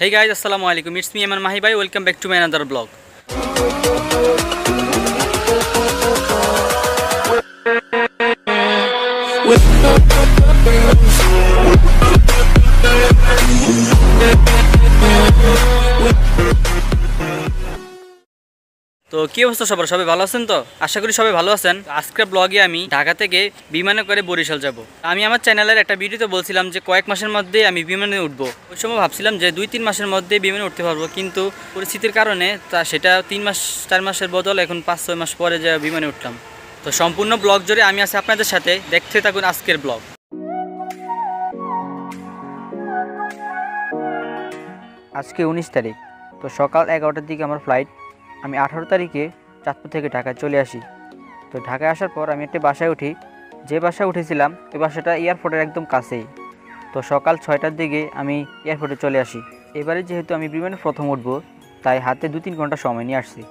Hey guys, assalamu alaikum. It's me Eman Mahi bhai. Welcome back to my another blog. তো কি অবস্থা সবার? সবাই ভালো আছেন তো? আশা করি সবাই ভালো আছেন। আজকের ব্লগে আমি ঢাকা থেকে বিমানে করে বরিশাল যাব। আমি আমার চ্যানেলের একটা ভিডিওতে বলছিলাম যে কয়েক মাসের মধ্যে আমি বিমানে উঠবো। ওই সময় ভাবছিলাম যে দুই তিন মাসের মধ্যে বিমানে উঠতে পারব, কিন্তু পরিস্থিতির কারণে তা সেটা তিন মাস, চার মাসের বদল এখন পাঁচ, ছয় মাস পরে যে বিমানে উঠলাম। তো সম্পূর্ণ ব্লগ জুড়ে আমি আছি আপনাদের সাথে। দেখতে থাকুন আজকের ব্লগ আজকে উনিশ তারিখ। তো সকাল এগারোটার দিকে আমার ফ্লাইট আমি আঠারো তারিখে চাঁদপুর থেকে ঢাকায় চলে আসি। তো ঢাকায় আসার পর আমি একটা বাসায় উঠি। যে বাসায় উঠেছিলাম, ওই বাসাটা এয়ারপোর্টের একদম কাছেই। তো সকাল ছয়টার দিকে আমি এয়ারপোর্টে চলে আসি। এবারে যেহেতু আমি বিমানে প্রথম উঠবো, তাই হাতে দু তিন ঘণ্টা সময় নিয়ে আসছি।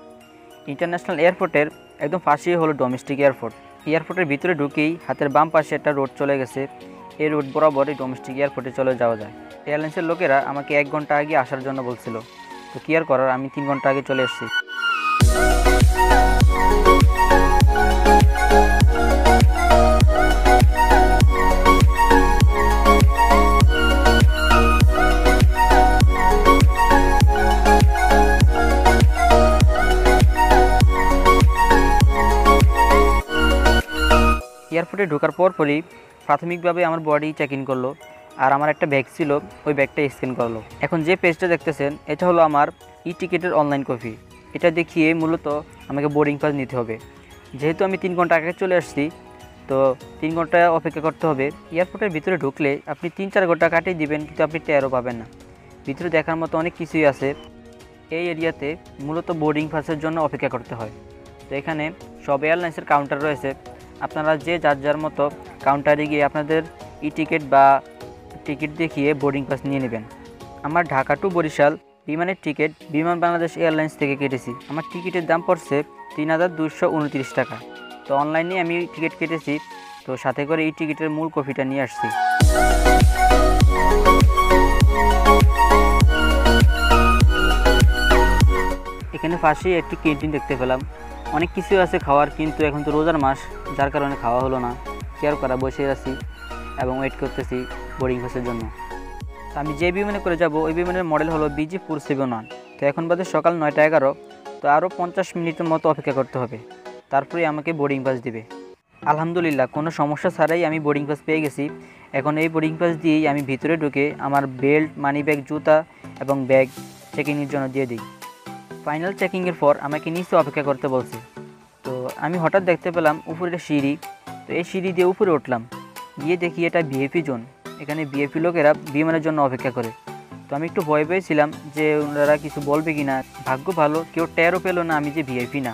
ইন্টারন্যাশনাল এয়ারপোর্টের একদম পাশেই হলো ডোমেস্টিক এয়ারপোর্ট। এয়ারপোর্টের ভিতরে ঢুকেই হাতের বাম পাশে একটা রোড চলে গেছে। এই রোড বরাবর এই ডোমেস্টিক এয়ারপোর্টে চলে যাওয়া যায়। এয়ারলাইন্সের লোকেরা আমাকে এক ঘণ্টা আগে আসার জন্য বলছিল। তো কি আর করার, আমি তিন ঘণ্টা আগে চলে এসেছি। এয়ারপোর্টে ঢোকার পর পরই প্রাথমিকভাবে আমার বডি চেক ইন করল আর আমার একটা ব্যাগ ছিল, ওই ব্যাগটা স্ক্যান করল। এখন যে পেজটা দেখতেছেন, এটা হলো আমার ই টিকিটের অনলাইন কপি এটা দেখিয়ে মূলত আমাকে বোর্ডিং পাস নিতে হবে। যেহেতু আমি তিন ঘণ্টা আগে চলে আসছি, তো তিন ঘণ্টা অপেক্ষা করতে হবে। এয়ারপোর্টের ভিতরে ঢুকলে আপনি তিন চার ঘণ্টা কাটিয়ে দিবেন, কিন্তু আপনি টেরও পাবেন না। ভিতরে দেখার মতো অনেক কিছুই আছে। এই এরিয়াতে মূলত বোর্ডিং পাসের জন্য অপেক্ষা করতে হয়। তো এখানে সব এয়ারলাইন্সের কাউন্টার রয়েছে। আপনারা যে যার যার মতো কাউন্টারে গিয়ে আপনাদের ই টিকিট বা টিকিট দেখিয়ে বোর্ডিং পাস নিয়ে নেবেন। আমার ঢাকা টু বরিশাল বিমানের টিকিট বিমান বাংলাদেশ এয়ারলাইন্স থেকে কেটেছি। আমার টিকিটের দাম পড়ছে তিন হাজার দুশো উনত্রিশ টাকা। তো অনলাইনে আমি টিকিট কেটেছি, তো সাথে করে এই টিকিটের মূল কপিটা নিয়ে আসছি। এখানে পাশেই একটি ক্যান্টিন দেখতে পেলাম। অনেক কিছু আছে খাওয়ার, কিন্তু এখন তো রোজার মাস, যার কারণে খাওয়া হলো না। কেয়ার করা, বসে আছি এবং ওয়েট করতেছি বোর্ডিং পাসের জন্য। তো আমি যে বিমানে করে যাব, ওই বিমানের মডেল হলো বিজি ফোর সেভেন ওয়ান তো এখন বাদে সকাল নয়টা এগারো, তো আরও পঞ্চাশ মিনিটের মতো অপেক্ষা করতে হবে। তারপরে আমাকে বোর্ডিং পাস দিবে। আলহামদুলিল্লাহ, কোনো সমস্যা ছাড়াই আমি বোর্ডিং পাস পেয়ে গেছি। এখন এই বোর্ডিং পাস দিয়েই আমি ভিতরে ঢুকে আমার বেল্ট মানি ব্যাগ জুতা এবং ব্যাগ চেকিংয়ের জন্য দিয়ে দিই। ফাইনাল চেকিংয়ের পর আমাকে নিচে অপেক্ষা করতে বলছে। তো আমি হঠাৎ দেখতে পেলাম উপরে সিঁড়ি। তো এই সিঁড়ি দিয়ে উপরে উঠলাম। গিয়ে দেখি এটা ভিএপি জোন এখানে বিএপি লোকেরা বিমানের জন্য অপেক্ষা করে। তো আমি একটু ভয় পেয়েছিলাম যে ওনারা কিছু বলবে কি না ভাগ্য ভালো, কেউ টেরও পেল না আমি যে ভিআইপি না।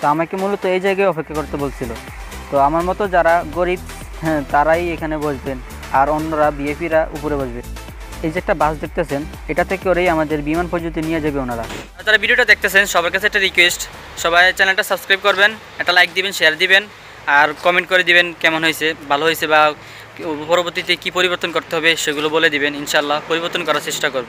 তো আমাকে মূলত এই জায়গায় অপেক্ষা করতে বলছিল। তো আমার মতো যারা গরিব হ্যাঁ তারাই এখানে বসবেন আর অন্যরা বিএপিরা উপরে বসবে। এই যে একটা বাস দেখতেছেন, এটা থেকে ওরেই আমাদের বিমান পর্যন্ত নিয়ে যাবে ওনারা। যারা ভিডিওটা দেখতেছেন, সবার কাছে একটা রিকোয়েস্ট সবাই চ্যানেলটা সাবস্ক্রাইব করবেন, একটা লাইক দিবেন শেয়ার দিবেন, আর কমেন্ট করে দিবেন কেমন হয়েছে, ভালো হয়েছে বা পরবর্তীতে কি পরিবর্তন করতে হবে সেগুলো বলে দিবেন ইনশাল্লাহ পরিবর্তন করার চেষ্টা করব।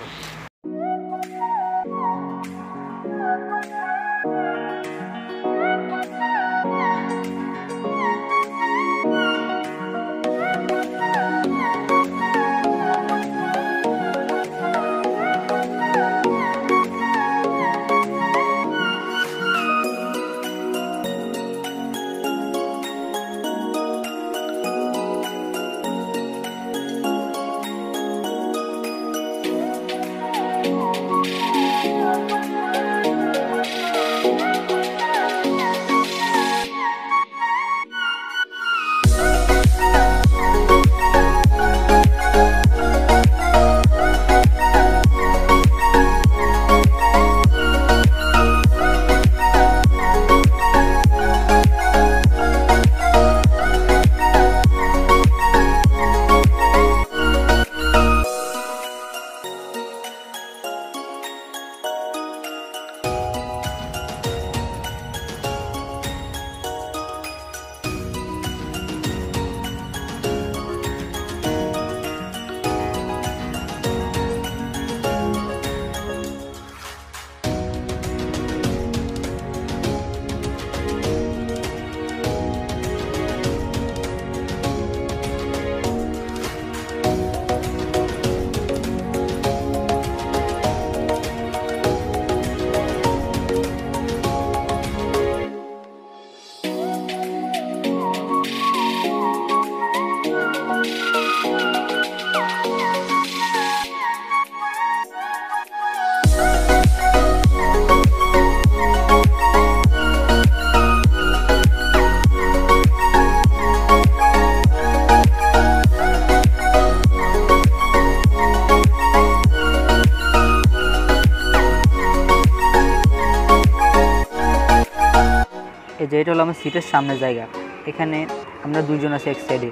যে এটা হলো আমার সিটের সামনে জায়গা। এখানে আমরা দুইজন আছি এক সাইডে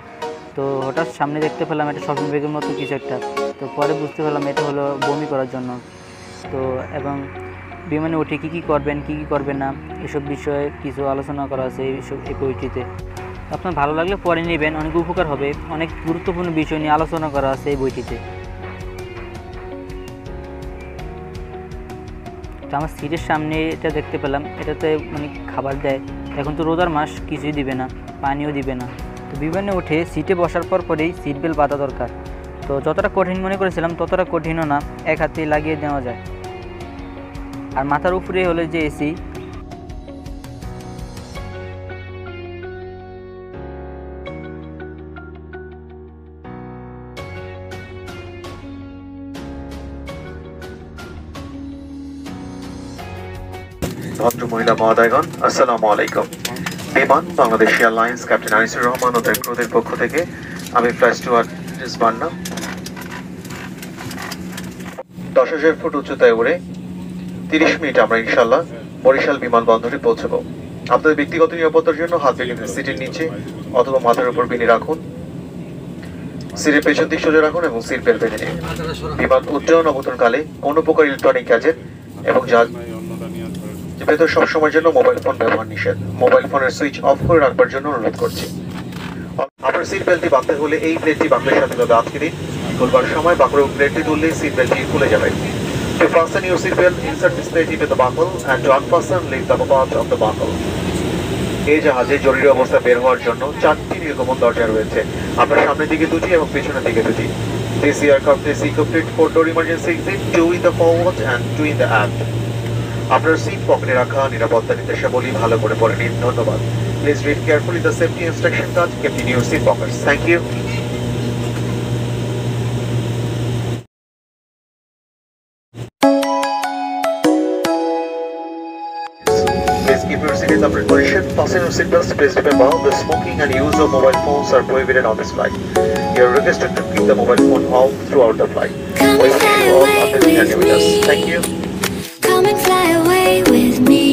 তো হঠাৎ সামনে দেখতে পেলাম একটা শপিং ব্যাগের মতো কিছু একটা। তো পরে বুঝতে পারলাম এটা হলো বমি করার জন্য। তো এবং বিমানে উঠে কী কী করবেন, কী কী করবেন না, এসব বিষয়ে কিছু আলোচনা করা আছে এইসব এই বইটিতে আপনার ভালো লাগলে পরে নেবেন, অনেক উপকার হবে। অনেক গুরুত্বপূর্ণ বিষয় নিয়ে আলোচনা করা আছে এই বইটিতে। তো আমার সিটের সামনে এটা দেখতে পেলাম। এটাতে মানে খাবার দেয়। এখন তো রোজার মাস, কিছুই দিবে না, পানিও দিবে না। তো বিমানে উঠে সিটে বসার পর পরেই সিট বেল্ট বাঁধা দরকার। তো যতটা কঠিন মনে করেছিলাম, ততটা কঠিনও না, এক হাতে লাগিয়ে দেওয়া যায়। আর মাথার উপরে হলে যে এসি ভদ্র মহিলা মহোদয়গণ, আসসালামু আলাইকুম। বিমান, বাংলাদেশ এয়ারলাইন্স, ক্যাপ্টেন আনিসুর রহমান ও তার পক্ষ থেকে আমি ফ্লাইট স্টুয়ার্ড বান্না। দশ হাজার ফুট উচ্চতায় উড়ে তিরিশ মিনিট আমরা ইনশাল্লাহ বরিশাল বিমানবন্দরে পৌঁছবো। আপনাদের ব্যক্তিগত নিরাপত্তার জন্য হাত বেগে সিটের নিচে অথবা মাথার উপর বিনি রাখুন, সিটের পেছন দিক সোজা রাখুন এবং সিট বেল্ট বেঁধে নিন। বিমান উড্ডয়ন অবতরণকালে কোনো প্রকার ইলেকট্রনিক গ্যাজেট এবং যা ভেতর সবসময়ের জন্য মোবাইল ফোন ব্যবহার নিষেধ। মোবাইল ফোনের সুইচ অফ করে রাখবার জন্য অনুরোধ করছি। আপনার সিট বেল্টটি বাঁধতে হলে এই প্লেটটি বাঁকলের সাথে ভাবে আটকে দিন। খুলবার সময় বাঁকড়ে প্লেটটি তুললে সিট বেল্টটি খুলে যাবে। To fasten your seat belt, insert this plate into the buckle and to unfasten, leave the part of the buckle. এই জাহাজে জরুরি অবস্থা বের হওয়ার জন্য চারটি নির্গমন দরজা রয়েছে। আপনার সামনের দিকে দুটি এবং পেছনের দিকে দুটি। This aircraft is equipped four door emergency exit, two in the forward and two in the aft. আপনার সিট পকেটে রাখা নিরাপত্তা নির্দেশাবলী ভালো করে পড়ে নিন ধন্যবাদ please read carefully the safety instruction card kept in your seat pockets thank you seat the upright position. Fasten your seatbelts. Please remember the smoking and use of mobile phones are prohibited on this flight. You are requested to keep the mobile phone off throughout the flight. We wish you all a pleasant with us. Thank you. And fly away with me.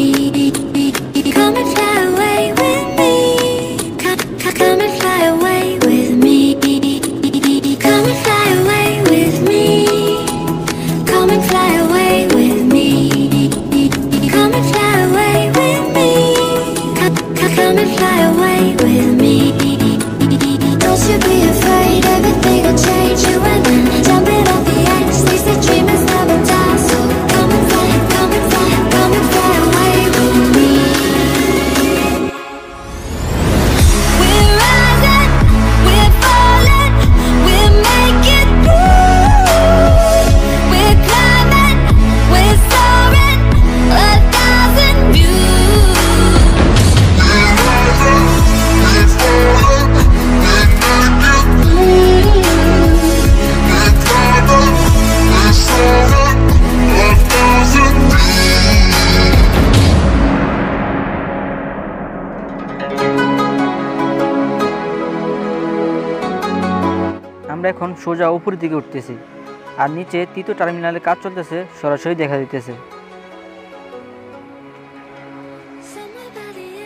আমরা এখন সোজা উপরের দিকে উঠতেছি আর নিচে তৃতীয় টার্মিনালে কাজ চলতেছে, সরাসরি দেখা দিতেছে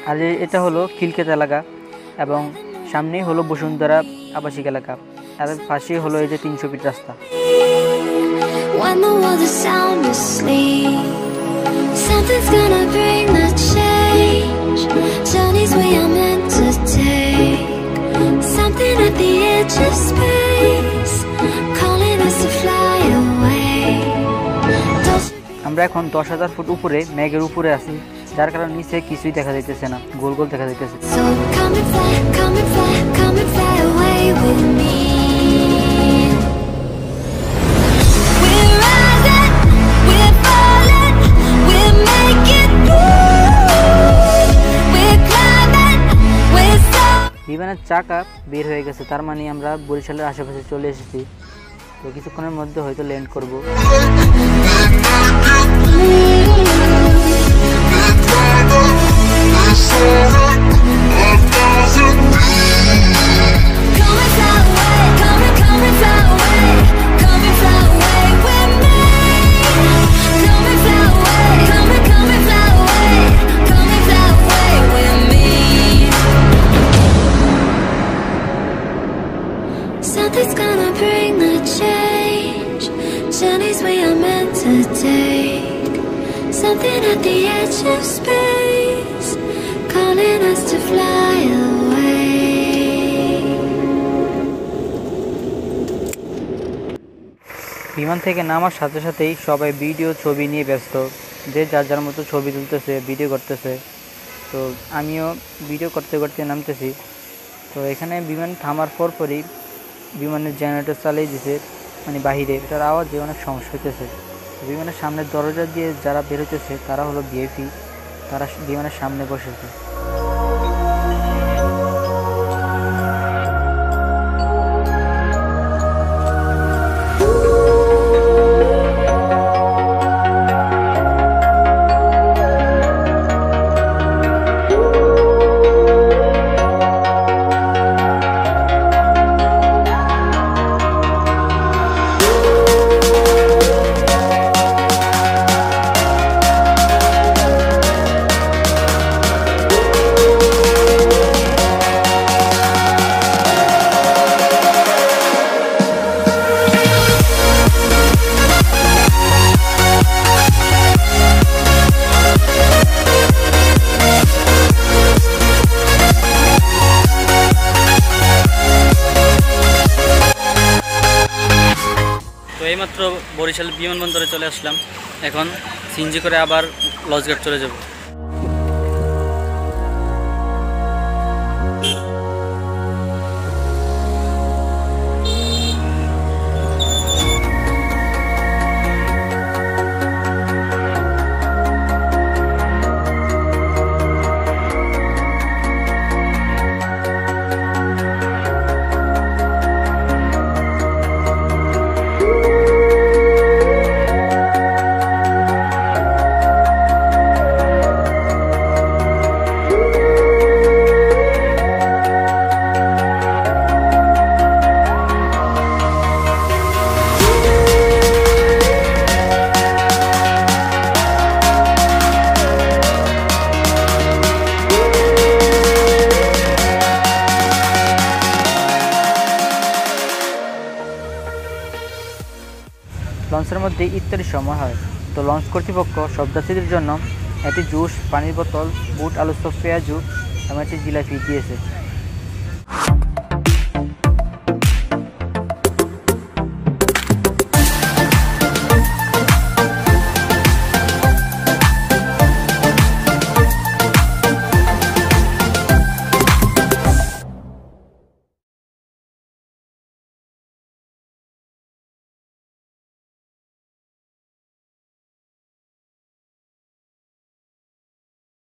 আর এটা হলো খিলকেত এলাকা এবং সামনেই হলো বসুন্ধরা আবাসিক এলাকা আর পাশে হলো এই যে তিনশো ফিট রাস্তা something's gonna bring the change. আমরা এখন দশ হাজার ফুট উপরে ম্যাগের উপরে আছি যার কারণে নিচে কিছুই দেখা যাইতেছে না গোল গোল দেখা যাইতেছে। চাকা বের হয়ে গেছে তার মানে আমরা বরিশালের আশেপাশে চলে এসেছি। তো কিছুক্ষণের মধ্যে হয়তো ল্যান্ড করব। বিমান থেকে নামার সাথে সাথেই সবাই ভিডিও ছবি নিয়ে ব্যস্ত। যে যার যার মতো ছবি তুলতেছে ভিডিও করতেছে। তো আমিও ভিডিও করতে করতে নামতেছি। তো এখানে বিমান থামার পর পরই বিমানের জেনারেটর চালিয়ে দিছে মানে বাহিরে। এটার আওয়াজে অনেক সমস্যা হইতেছে। বিমানের সামনের দরজা দিয়ে যারা বেরোতেছে তারা হলো ভিআইপি তারা বিমানের সামনে বসেছে। বরিশাল বিমানবন্দরে চলে আসলাম। এখন সিঞ্জি করে আবার লজঘাট চলে যাব। ইত্যাদির সময় হয়। তো লঞ্চ কর্তৃপক্ষ যাত্রীদের জন্য একটি জুস, পানির বোতল, বুট, আলু সব পেঁয়াজু এবং একটি জিলাপি দিয়েছে।